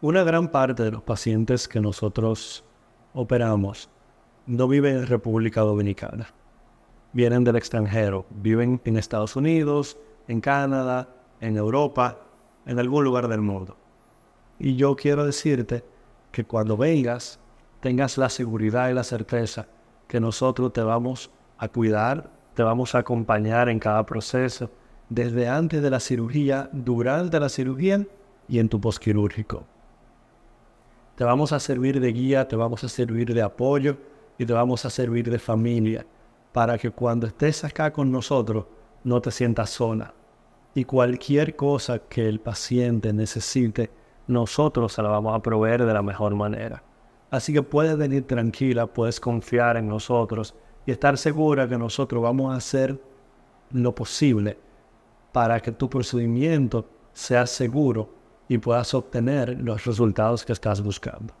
Una gran parte de los pacientes que nosotros operamos no viven en República Dominicana. Vienen del extranjero, viven en Estados Unidos, en Canadá, en Europa, en algún lugar del mundo. Y yo quiero decirte que cuando vengas, tengas la seguridad y la certeza que nosotros te vamos a cuidar, te vamos a acompañar en cada proceso, desde antes de la cirugía, durante la cirugía y en tu posquirúrgico. Te vamos a servir de guía, te vamos a servir de apoyo y te vamos a servir de familia para que cuando estés acá con nosotros no te sientas sola. Y cualquier cosa que el paciente necesite, nosotros se la vamos a proveer de la mejor manera. Así que puedes venir tranquila, puedes confiar en nosotros y estar segura que nosotros vamos a hacer lo posible para que tu procedimiento sea seguro y puedas obtener los resultados que estás buscando.